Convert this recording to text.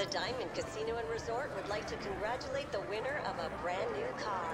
The Diamond Casino and Resort would like to congratulate the winner of a brand new car.